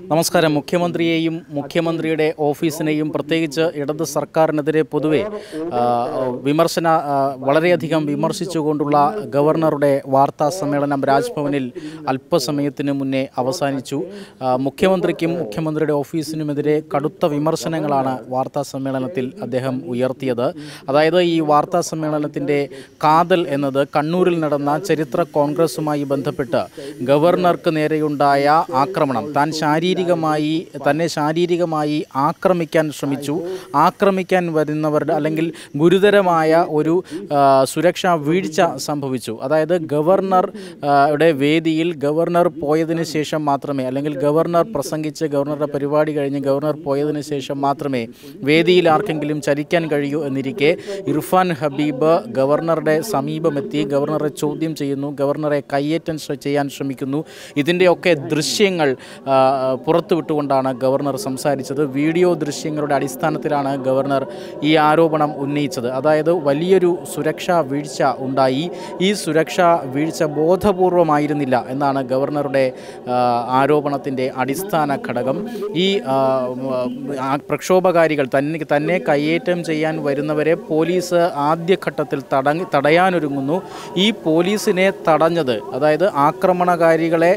നമസ്കാരം. മുഖ്യമന്ത്രിയെയും മുഖ്യമന്ത്രിയുടെ ഓഫീസിനെയും പ്രത്യേകിച്ച് ഇടത് സർക്കാരിനെതിരെ പൊതുവെ വിമർശന വളരെയധികം വിമർശിച്ചുകൊണ്ടുള്ള ഗവർണറുടെ വാർത്താ സമ്മേളനം രാജ്ഭവനിൽ അല്പസമയത്തിന് മുന്നേ അവസാനിച്ചു. മുഖ്യമന്ത്രിക്കും മുഖ്യമന്ത്രിയുടെ ഓഫീസിനുമെതിരെ കടുത്ത വിമർശനങ്ങളാണ് വാർത്താ സമ്മേളനത്തിൽ അദ്ദേഹം ഉയർത്തിയത്. അതായത് ഈ വാർത്താ സമ്മേളനത്തിന്റെ കാതൽ എന്നത് കണ്ണൂരിൽ നടന്ന ചരിത്ര കോൺഗ്രസുമായി ബന്ധപ്പെട്ട് ഗവർണർക്ക് നേരെയുണ്ടായ ആക്രമണം. താൻ ശാരീരികമായി തന്നെ ശാരീരികമായി ആക്രമിക്കാൻ ശ്രമിച്ചു. ആക്രമിക്കാൻ വരുന്നവരുടെ അല്ലെങ്കിൽ ഗുരുതരമായ ഒരു സുരക്ഷാ വീഴ്ച സംഭവിച്ചു. അതായത് ഗവർണർ യുടെ വേദിയിൽ ഗവർണർ പോയതിന് ശേഷം മാത്രമേ അല്ലെങ്കിൽ ഗവർണർ പ്രസംഗിച്ച് ഗവർണറുടെ പരിപാടി കഴിഞ്ഞ് ഗവർണർ പോയതിന് ശേഷം മാത്രമേ വേദിയിൽ ആർക്കെങ്കിലും ചലിക്കാൻ കഴിയൂ എന്നിരിക്കെ ഇർഫാൻ ഹബീബ് ഗവർണറുടെ സമീപമെത്തി ഗവർണറെ ചോദ്യം ചെയ്യുന്നു ഗവർണറെ കയ്യേറ്റം ചെയ്യാൻ ശ്രമിക്കുന്നു. ഇതിന്റെയൊക്കെ ദൃശ്യങ്ങൾ പുറത്തുവിട്ടുകൊണ്ടാണ് ഗവർണർ സംസാരിച്ചത്. വീഡിയോ ദൃശ്യങ്ങളുടെ അടിസ്ഥാനത്തിലാണ് ഗവർണർ ഈ ആരോപണം ഉന്നയിച്ചത്. അതായത് വലിയൊരു സുരക്ഷാ വീഴ്ച ഉണ്ടായി. ഈ സുരക്ഷാ വീഴ്ച ബോധപൂർവമായിരുന്നില്ല എന്നാണ് ഗവർണറുടെ ആരോപണത്തിന്റെ അടിസ്ഥാന ഘടകം. ഈ പ്രക്ഷോഭകാരികൾ തന്നെ തന്നെ കയ്യേറ്റം ചെയ്യാൻ വരുന്നവരെ പോലീസ് ആദ്യഘട്ടത്തിൽ തടങ്ങി തടയാനൊരുങ്ങുന്നു. ഈ പോലീസിനെ തടഞ്ഞത് അതായത് ആക്രമണകാരികളെ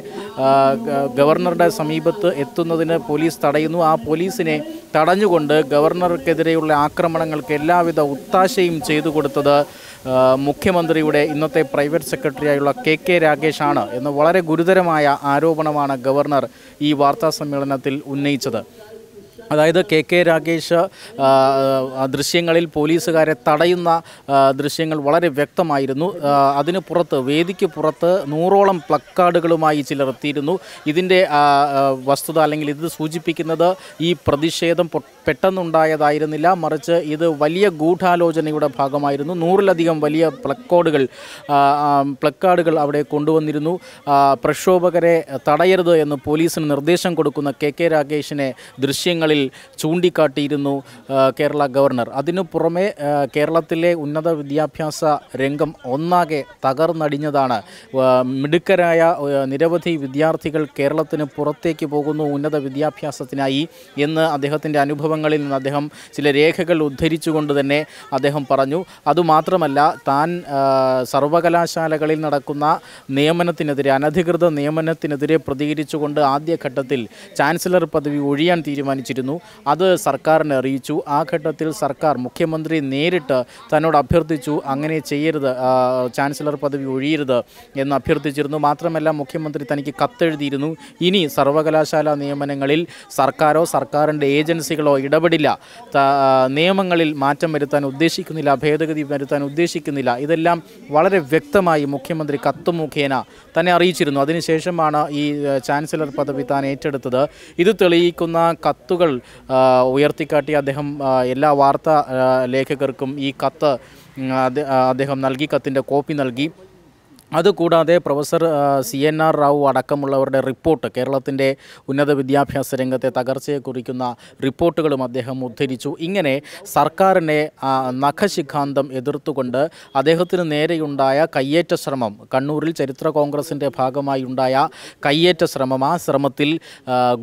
ഗവർണറുടെ സമീപത്ത് എത്തുന്നതിന് പോലീസ് തടയുന്നു. ആ പോലീസിനെ തടഞ്ഞുകൊണ്ട് ഗവർണർക്കെതിരെയുള്ള ആക്രമണങ്ങൾക്ക് എല്ലാവിധ ഒത്താശയും ചെയ്തു കൊടുത്തത് മുഖ്യമന്ത്രിയുടെ ഇന്നത്തെ പ്രൈവറ്റ് സെക്രട്ടറിയായുള്ള കെ കെ രാകേഷാണ് എന്ന വളരെ ഗുരുതരമായ ആരോപണമാണ് ഗവർണർ ഈ വാർത്താ സമ്മേളനത്തിൽ ഉന്നയിച്ചത്. അതായത് കെ കെ ആ ദൃശ്യങ്ങളിൽ പോലീസുകാരെ തടയുന്ന ദൃശ്യങ്ങൾ വളരെ വ്യക്തമായിരുന്നു. അതിനു പുറത്ത് വേദിക്ക് പുറത്ത് നൂറോളം പ്ലക്കാർഡുകളുമായി ചിലർ എത്തിയിരുന്നു. ഇതിന്റെ വസ്തുത അല്ലെങ്കിൽ ഇത് സൂചിപ്പിക്കുന്നത് ഈ പ്രതിഷേധം പെട്ടെന്നുണ്ടായതായിരുന്നില്ല. മറിച്ച് ഇത് വലിയ ഗൂഢാലോചനയുടെ ഭാഗമായിരുന്നു. നൂറിലധികം വലിയ പ്ലക്കോഡുകൾ പ്ലക്കാർഡുകൾ അവിടെ കൊണ്ടുവന്നിരുന്നു. പ്രക്ഷോഭകരെ തടയരുത് എന്ന് പോലീസിന് നിർദ്ദേശം കൊടുക്കുന്ന കെ കെ രാകേഷിനെ ദൃശ്യങ്ങളിൽ ചൂണ്ടിക്കാട്ടിയിരുന്നു ആ, കേരള ഗവർണർ. അതിനു പുറമെ കേരളത്തിലെ ഉന്നത വിദ്യാഭ്യാസ രംഗം ഒന്നാകെ തകർന്നടിഞ്ഞതാണ്. മിടുക്കരായ നിരവധി വിദ്യാർത്ഥികൾ കേരളത്തിന് പുറത്തേക്ക് പോകുന്നു ഉന്നത വിദ്യാഭ്യാസത്തിനായി എന്ന് അദ്ദേഹത്തിന്റെ അനുഭവങ്ങളിൽ നിന്ന് അദ്ദേഹം ചില രേഖകൾ ഉദ്ധരിച്ചുകൊണ്ട് തന്നെ അദ്ദേഹം പറഞ്ഞു. അതുമാത്രമല്ല താൻ സർവകലാശാലകളിൽ നടക്കുന്ന നിയമനത്തിനെതിരെ അനധികൃത നിയമനത്തിനെതിരെ പ്രതികരിച്ചുകൊണ്ട് ആദ്യഘട്ടത്തിൽ ചാൻസലർ പദവി ഒഴിയാൻ തീരുമാനിച്ചിരുന്നു. അത് സർക്കാരിനെ അറിയിച്ചു. ആ ഘട്ടത്തിൽ സർക്കാർ മുഖ്യമന്ത്രി നേരിട്ട് തന്നോട് അഭ്യർത്ഥിച്ചു. അങ്ങനെ ചെയ്യരുത്. ചാൻസലർ പദവി ഒഴിയരുത് എന്ന് അഭ്യർത്ഥിച്ചിരുന്നു. മാത്രമല്ല മുഖ്യമന്ത്രി തനിക്ക് കത്തെഴുതിയിരുന്നു. ഇനി സർവകലാശാല നിയമനങ്ങളിൽ സർക്കാരോ സർക്കാരിന്റെ ഏജൻസികളോ ഇടപെടില്ല. നിയമങ്ങളിൽ മാറ്റം വരുത്താൻ ഉദ്ദേശിക്കുന്നില്ല ഭേദഗതി വരുത്താൻ ഉദ്ദേശിക്കുന്നില്ല. ഇതെല്ലാം വളരെ വ്യക്തമായി മുഖ്യമന്ത്രി കത്ത് മുഖേന തന്നെ അറിയിച്ചിരുന്നു. അതിനുശേഷമാണ് ഈ ചാൻസലർ പദവി താൻ ഏറ്റെടുത്തത്. ഇത് തെളിയിക്കുന്ന കത്തുകൾ ഉയർത്തിക്കാട്ടി അദ്ദേഹം എല്ലാ വാർത്താ ലേഖകർക്കും ഈ കത്ത് അദ്ദേഹം നൽകി കത്തിന്റെ കോപ്പി നൽകി. അതുകൂടാതെ professor C N R Rao അടക്കമുള്ളവരുടെ report കേരളത്തിന്റെ ഉന്നത വിദ്യാഭ്യാസ രംഗത്തെ തകർച്ചയെ കുറിക്കുന്ന റിപ്പോർട്ടുകളും അദ്ദേഹം ഉദ്ധരിച്ചു. ഇങ്ങനെ സർക്കാരിനെ നഖശിഖാന്തം എതിർത്തുകൊണ്ട് അദ്ദേഹത്തിന് നേരെയുണ്ടായ കയ്യേറ്റ ശ്രമം കണ്ണൂരിൽ ചരിത്ര കോൺഗ്രസിന്റെ ഭാഗമായി ഉണ്ടായ കയ്യേറ്റ ശ്രമം ആ ശ്രമത്തിൽ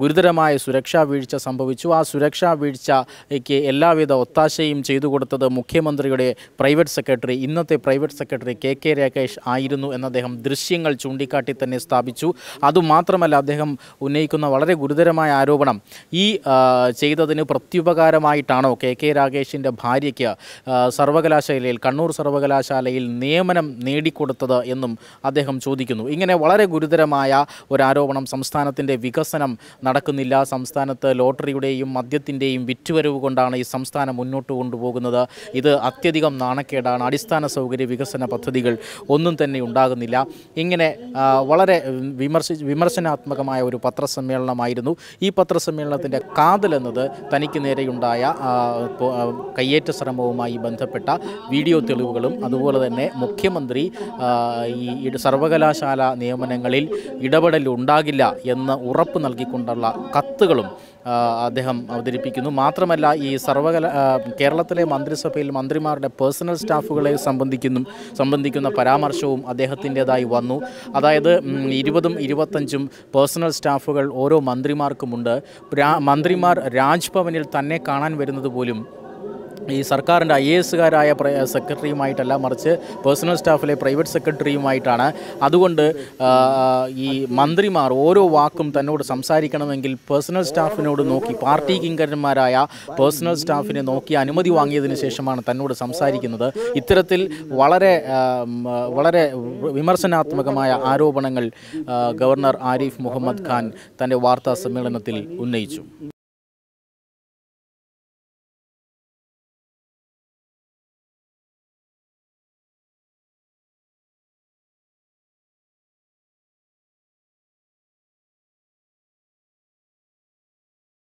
ഗുരുതരമായ സുരക്ഷാ വീഴ്ച സംഭവിച്ചു. ആ സുരക്ഷാ വീഴ്ചയ്ക്ക് എല്ലാവിധ ഒത്താശയും ചെയ്തു കൊടുത്തത് മുഖ്യമന്ത്രിയുടെ പ്രൈവറ്റ് സെക്രട്ടറി ഇന്നത്തെ private secretary K K Rakesh ആയിരുന്നു എന്ന് അദ്ദേഹം ദൃശ്യങ്ങൾ ചൂണ്ടിക്കാട്ടി തന്നെ സ്ഥാപിച്ചു. അതുമാത്രമല്ല അദ്ദേഹം ഉന്നയിക്കുന്ന വളരെ ഗുരുതരമായ ആരോപണം. ഈ ചെയ്തതിന് പ്രത്യുപകാരമായിട്ടാണോ കെ കെ രാകേഷിന്റെ ഭാര്യയ്ക്ക് സർവകലാശാലയിൽ കണ്ണൂർ സർവകലാശാലയിൽ നിയമനം നേടിക്കൊടുത്തത് എന്നും അദ്ദേഹം ചോദിക്കുന്നു. ഇങ്ങനെ വളരെ ഗുരുതരമായ ഒരു ആരോപണം സംസ്ഥാനത്തിന്റെ വികസനം നടക്കുന്നില്ല. സംസ്ഥാനത്ത് ലോട്ടറിയുടെയും മദ്യത്തിന്റെയും വിറ്റുവരവ് കൊണ്ടാണ് ഈ സംസ്ഥാനം മുന്നോട്ട് കൊണ്ടുപോകുന്നത്. ഇത് അത്യധികം നാണക്കേടാണ്. അടിസ്ഥാന സൗകര്യ വികസന പദ്ധതികൾ ഒന്നും തന്നെ ഉണ്ടാകുന്നില്ല. ഇങ്ങനെ വളരെ വിമർശി വിമർശനാത്മകമായ ഒരു പത്രസമ്മേളനമായിരുന്നു. ഈ പത്രസമ്മേളനത്തിന്റെ കാതലെന്നത് തനിക്ക് നേരെയുണ്ടായ കയ്യേറ്റ ശ്രമവുമായി ബന്ധപ്പെട്ട വീഡിയോ തെളിവുകളും അതുപോലെ തന്നെ മുഖ്യമന്ത്രി ഈ സർവകലാശാല നിയമനങ്ങളിൽ ഇടപെടൽ ഉണ്ടാകില്ല എന്ന് ഉറപ്പ് നൽകിക്കൊണ്ടുള്ള കത്തുകളും അദ്ദേഹം അവതരിപ്പിക്കുന്നു. മാത്രമല്ല ഈ സർവകല കേരളത്തിലെ മന്ത്രിസഭയിൽ മന്ത്രിമാരുടെ പേഴ്സണൽ സ്റ്റാഫുകളെ സംബന്ധിക്കുന്നു സംബന്ധിക്കുന്ന പരാമർശവും അദ്ദേഹത്തിന്റേതായി വന്നു. അതായത് ഇരുപതും ഇരുപത്തഞ്ചും പേഴ്സണൽ സ്റ്റാഫുകൾ ഓരോ മന്ത്രിമാർക്കുമുണ്ട്. മന്ത്രിമാർ രാജ്ഭവനിൽ തന്നെ കാണാൻ വരുന്നത് പോലും ഈ സർക്കാരിന്റെ ഐ എ എസുകാരായ സെക്രട്ടറിയുമായിട്ടല്ല മറിച്ച് പേഴ്സണൽ സ്റ്റാഫിലെ പ്രൈവറ്റ് സെക്രട്ടറിയുമായിട്ടാണ്. അതുകൊണ്ട് ഈ മന്ത്രിമാർ ഓരോ വാക്കും തന്നോട് സംസാരിക്കണമെങ്കിൽ പേഴ്സണൽ സ്റ്റാഫിനോട് നോക്കി പാർട്ടി കിങ്കരന്മാരായ പേഴ്സണൽ സ്റ്റാഫിനെ നോക്കി അനുമതി വാങ്ങിയതിന് ശേഷമാണ് തന്നോട് സംസാരിക്കുന്നത്. ഇത്തരത്തിൽ വളരെ വളരെ വിമർശനാത്മകമായ ആരോപണങ്ങൾ ഗവർണർ ആരിഫ് മുഹമ്മദ് ഖാൻ തന്റെ വാർത്താ സമ്മേളനത്തിൽ ഉന്നയിച്ചു.